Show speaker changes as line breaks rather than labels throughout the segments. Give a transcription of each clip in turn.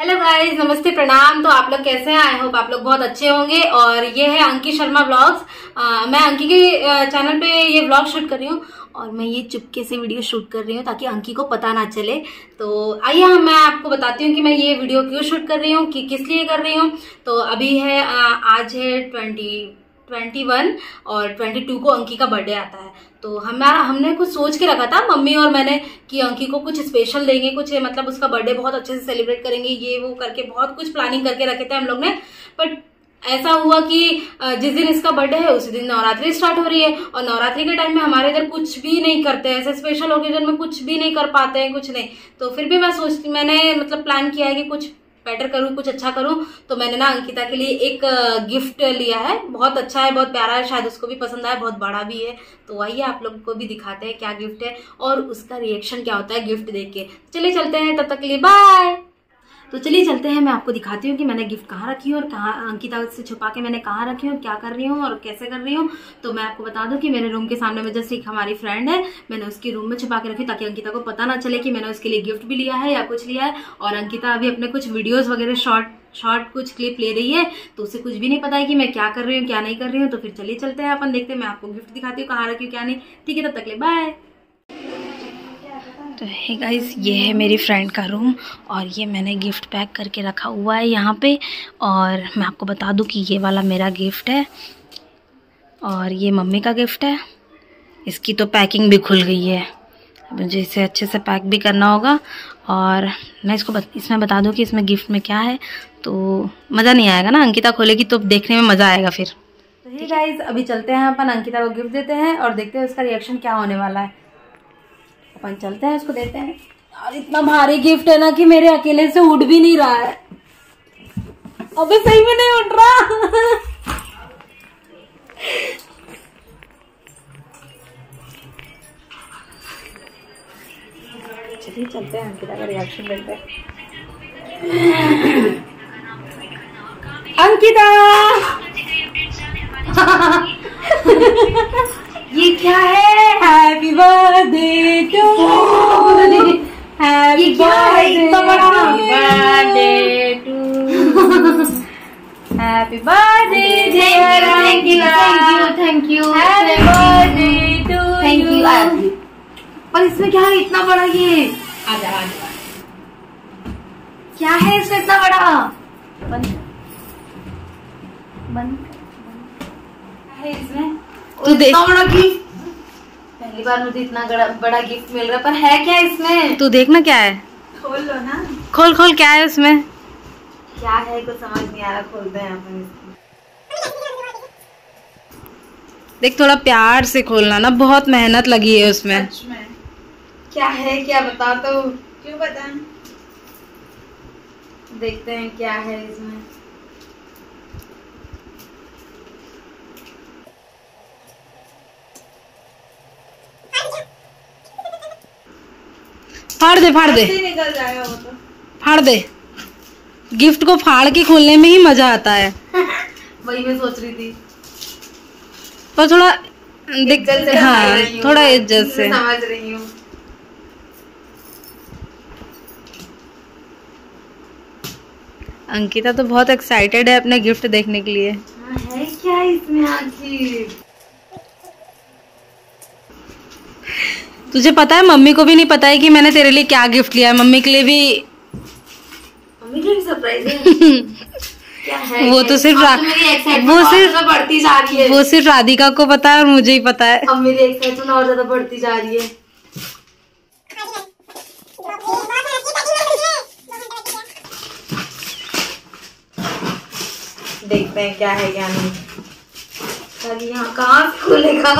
Hello guys नमस्ते प्रणाम। तो आप लोग कैसे हैं? आई होप आप लोग बहुत अच्छे होंगे। और ये है अंकी शर्मा ब्लॉग्स मैं अंकी के चैनल पे ये ब्लॉग शूट कर रही हूँ। और मैं ये चुपके से वीडियो शूट कर रही हूँ ताकि अंकी को पता ना चले। तो आइए हम, मैं आपको बताती हूँ कि मैं ये वीडियो क्यों शूट कर रही हूँ, कि किस लिए कर रही हूँ। तो अभी है आज है ट्वेंटी ट्वेंटी वन और ट्वेंटी टू को अंकी का बर्थडे आता है। तो हमारा हमने कुछ सोच के रखा था, मम्मी और मैंने, कि अंकी को कुछ स्पेशल देंगे, कुछ मतलब उसका बर्थडे बहुत अच्छे से सेलिब्रेट करेंगे, ये वो करके बहुत कुछ प्लानिंग करके रखे थे हम लोग ने। बट ऐसा हुआ कि जिस दिन इसका बर्थडे है, उसी दिन नवरात्रि स्टार्ट हो रही है और नवरात्रि के टाइम में हमारे इधर कुछ भी नहीं करते हैं ऐसे स्पेशल ओकेजन में कुछ भी नहीं कर पाते हैं, कुछ नहीं। तो फिर भी मैं सोच मैंने मतलब प्लान किया है कि कुछ बेटर करूँ, कुछ अच्छा करूँ तो मैंने ना अंकिता के लिए एक गिफ्ट लिया है। बहुत अच्छा है, बहुत प्यारा है, शायद उसको भी पसंद आया, बहुत बड़ा भी है। तो आइए आप लोग को भी दिखाते हैं क्या गिफ्ट है और उसका रिएक्शन क्या होता है गिफ्ट देख के। चलिए चलते हैं, तब तक के लिए बाय तो चलिए चलते हैं, मैं आपको दिखाती हूँ कि मैंने गिफ्ट कहाँ रखी हूँ और कहाँ, अंकिता से छुपा के मैंने कहाँ रखी हूँ, क्या कर रही हूँ और कैसे कर रही हूँ। तो मैं आपको बता दूँ कि मेरे रूम के सामने में जैसे एक हमारी फ्रेंड है, मैंने उसकी रूम में छुपा के रखी ताकि अंकिता को पता ना चले कि मैंने उसके लिए गिफ्ट भी लिया है या कुछ लिया है। और अंकिता अभी अपने कुछ वीडियोज़ वगैरह शॉर्ट शॉर्ट कुछ क्लिप ले रही है तो उसे कुछ भी नहीं पता है कि मैं क्या कर रही हूँ, क्या नहीं कर रही हूँ। तो फिर चलिए चलते हैं, अपन देखते हैं, मैं आपको गिफ्ट दिखाती हूँ कहाँ रखी हूँ, क्या नहीं। ठीक है, तब तक ले बाय तो है गाइस ये है मेरी फ्रेंड का रूम और ये मैंने गिफ्ट पैक करके रखा हुआ है यहाँ पे और मैं आपको बता दूँ कि ये वाला मेरा गिफ्ट है और ये मम्मी का गिफ्ट है। इसकी तो पैकिंग भी खुल गई है। मुझे इसे अच्छे से पैक भी करना होगा और मैं इसको बत, इसमें बता दूँ कि इसमें गिफ्ट में क्या है। तो मज़ा नहीं आएगा ना? अंकिता खोलेगी तो देखने में मज़ा आएगा फिर। तो ही गाइज़ अभी चलते हैं अपन अंकिता को गिफ्ट देते हैं और देखते हैं उसका रिएक्शन क्या होने वाला है। अपन चलते हैं इसको देते हैं। और इतना भारी गिफ्ट है ना कि मेरे अकेले से उठ भी नहीं रहा है। अबे, सही में नहीं उठ रहा। चलिए, चलते हैं, अंकिता का रिएक्शन देखते अंकिता! ये क्या है? Happy birthday to happy birthday to happy birthday
thank you thank you
happy birthday to
thank you पर इसमें क्या है? इतना बड़ा ये?
आजा आजा।
क्या है इसमें इतना बड़ा? बंद बंद
है इसमें?
तो देख बड़ा गिफ्ट पहली बार मुझे इतना बड़ा गिफ्ट मिल रहा पर है क्या इसमें?
तू देखना क्या है।
खोल लो ना।
खोल खोल क्या है उसमें?
क्या है? कुछ समझ नहीं आ रहा खोलते हैं अपन
देख थोड़ा प्यार से खोलना ना बहुत मेहनत लगी है उसमें।
क्या है? क्या बता तो। क्यों बता देखते हैं क्या है इसमें।
फाड़ दे फाड़ दे।
निकल जाएगा वो तो।
फाड़ दे। गिफ्ट को फाड़ के खोलने में ही मज़ा आता है।
वही मैं सोच रही थी।
पर थोड़ा दिक
इज़्ज़त से
हाँ
समझ रही हूँ।
थोड़ा इज़्ज़त से।
समझ रही हूँ।
अंकिता तो बहुत एक्साइटेड है अपने गिफ्ट देखने के लिए।
हाँ, है क्या इसमें? आखिर
तुझे पता है मम्मी को भी नहीं पता है कि मैंने तेरे लिए क्या गिफ्ट लिया है। मम्मी के लिए भी
मम्मी के लिए सरप्राइज़ है।
वो तो सिर्फ़ रा-
तो
वो सिर्फ-
बढ़ती जा रही है।
वो सिर्फ़ राधिका को पता है और मुझे ही पता है।
अब मेरी एक्साइटमेंट और ज़्यादा बढ़ती जा रही है। देखते हैं क्या है क्या नहीं यहाँ कहाँ खुलेगा?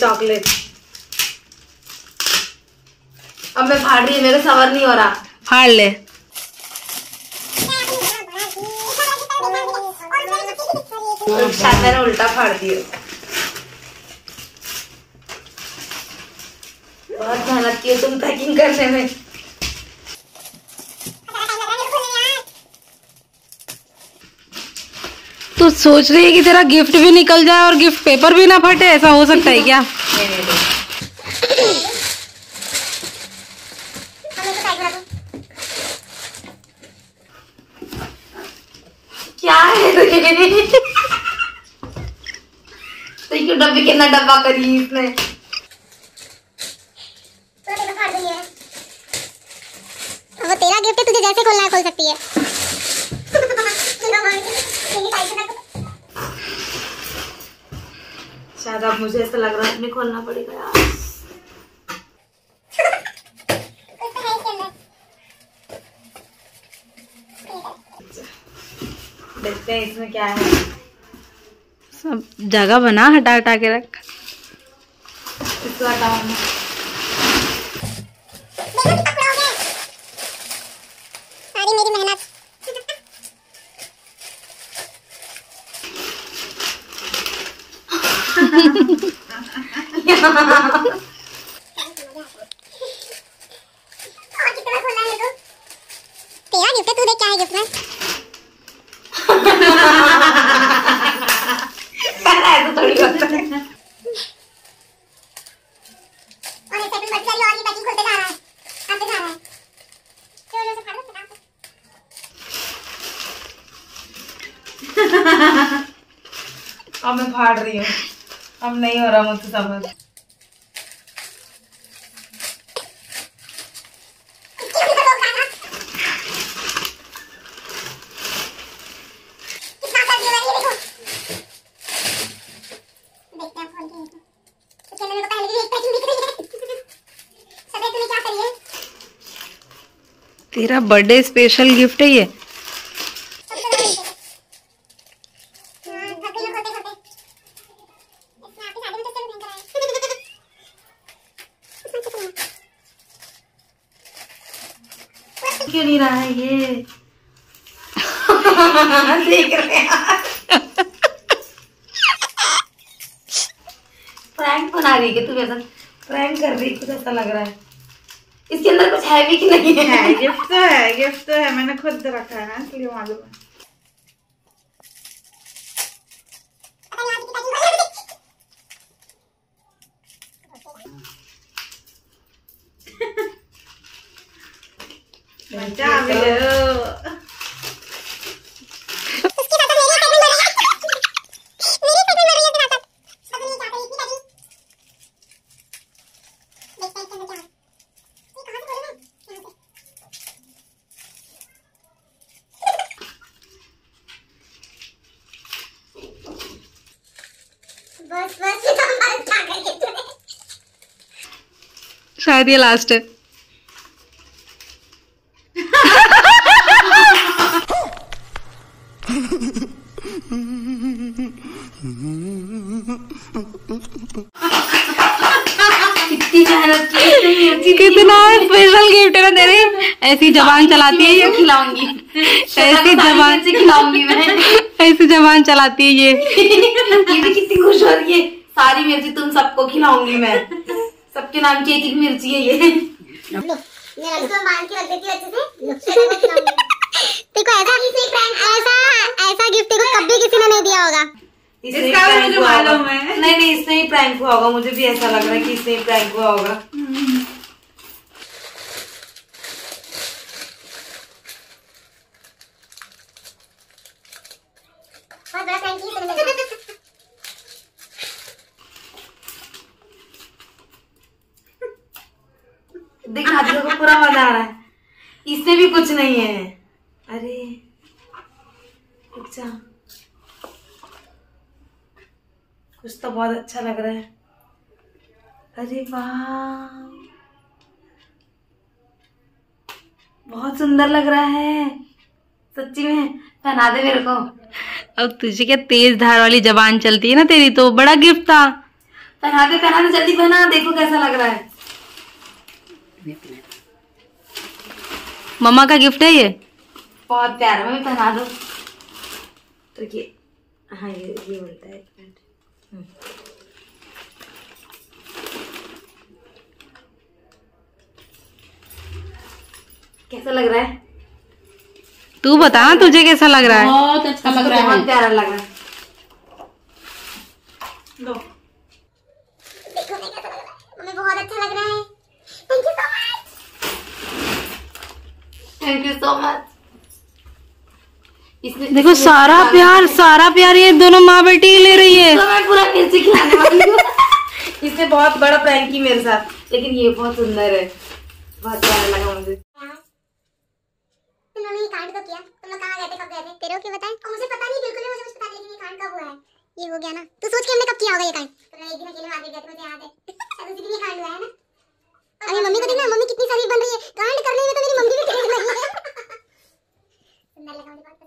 चॉकलेट अब मैं फाड़ रही है मेरा सवर नहीं हो रहा।
फाड़ ले।
शायद मैंने उल्टा फाड़ दिया। बहुत मेहनत की तुम पैकिंग करने में।
तो सोच रही है कि तेरा गिफ्ट भी निकल जाए और गिफ्ट पेपर भी ना फटे? ऐसा हो सकता है क्या?
नहीं नहीं नहीं। क्या है क्यों डब्बे कितना डब्बा करी इसने
वो तेरा गिफ्ट है, तुझे जैसे खोलना है, खोल सकती है।
शायद अब मुझे ऐसा लग रहा है खोलना पड़ेगा यार। देखते हैं इसमें क्या है।
सब जगह बना हटा हटा के रख।
इसको हटाओ। ना।
सारी मेरी तेरा गिफ्ट है तू देख क्या है गिफ्ट में
कहना है तो थोड़ी होता है
और एक सेकंड बच गई और ये पैकिंग खुलते जा रहा है आते जा रहा है चलो से फाड़ दो फटाफट
अब मैं फाड़ रही हूँ। अब नहीं हो रहा मुझसे समझ
कितना कर दिया ये देखो देखते हैं खोल के देखो इसके अंदर मेरे को पहले भी एक पैकिंग दिख रही है सफ़ेद तूने क्या करी है
तेरा बर्थडे स्पेशल गिफ्ट है ये।
क्यों नहीं रहा है ये? देख रहे हैं प्रैंक बना रही है तू वैसा? प्रैंक कर रही है कुछ ऐसा लग रहा है। इसके अंदर कुछ है भी कि नहीं है?
गिफ्ट तो है गिफ्ट तो है मैंने खुद रखा है ना इसलिए मालूम है
मज़ा आ आज की पैकिंग
बचा भी लो
उसकी साथ मेरी पैकिंग बन रही है मेरी पैकिंग बन रही है तेरा साथ पता नहीं क्या करी इतनी पैकिंग देखते हैं इसके अंदर क्या है ये कहाँ से खोलूं मैं यहाँ से बस बस ये तो हमारे क्या करेंगे तूने
शायद ये लास्ट है
कितनी है,
स्पेशल गिफ्ट है ना तेरे? ऐसी जबान चलाती है ये।
खिलाऊँगी।
ऐसी जबान
से खिलाऊँगी मैं।
ऐसी जबान चलाती है ये।
ये भी कितनी खुश हो रही है। सारी मिर्ची तुम सबको खिलाऊँगी मैं। सबके नाम की एक एक मिर्ची है ये।
इसको बाँध के रख देती अच्छे से। देखो ऐसा ऐसा ऐसा गिफ्ट देखो कभी किसी ने नहीं दिया होगा।
इसका मुझे मालूम है।
नहीं नहीं इसने ही प्रैंक हुआ होगा। मुझे भी ऐसा लग रहा है कि इससे ही प्रैंक हुआ होगा
बहुत बड़ा थैंक यू मेरे
दिखा पूरा मज़ा आ रहा है। इससे भी कुछ नहीं है। अरे जा। कुछ तो बहुत अच्छा लग रहा है। अरे वाह। बहुत सुंदर लग रहा है। सच्ची में पहना दे मेरे को।
अब तुझे क्या तेज धार वाली जबान चलती है ना तेरी? तो बड़ा गिफ्ट था।
पहना दे पहना दे जल्दी पहना। देखो कैसा लग रहा है।
मम्मा का गिफ्ट है ये?
बहुत प्यारा मैं पहना दो। तो ये हाँ ये ये बोलता है हम्म। कैसा लग रहा है?
तू बता तुझे कैसा लग रहा है।
बहुत अच्छा लग रहा है।
बहुत प्यारा लग रहा है
लो
देखो मैं कैसा लग रहा है हमें बहुत अच्छा लग रहा है thank you so much
thank you so much इसने
देखो सारा प्यार सारा प्यार ये दोनों माँ बेटी ही ले रही है।
तो मैं पूरा मिर्ची खिलाने वाली हूँ। इसने बहुत बड़ा प्रैंक की मेरे साथ। लेकिन ये बहुत सुंदर है। बहुत प्यारा लगा मुझे।
तुमने ये कांड कब किया? तुम लोग कहाँ गए थे कब गए थे? तेरे को क्यों बताएँ और मुझे पता नहीं बिल्कुल भी मुझे कुछ पता नहीं लेकिन ये कांड कब हुआ है। ये हो गया ना। तू सोच के हमने कब किया होगा ये कांड तुमने एक दिन अकेले मार्केट गए थे मुझे याद है। शायद दिन ये कांड हुआ है ना? अभी मम्मी को देखना, मम्मी कितनी सारी बन रही है। कांड करने में तो मेरी मम्मी भी ठीक लगी है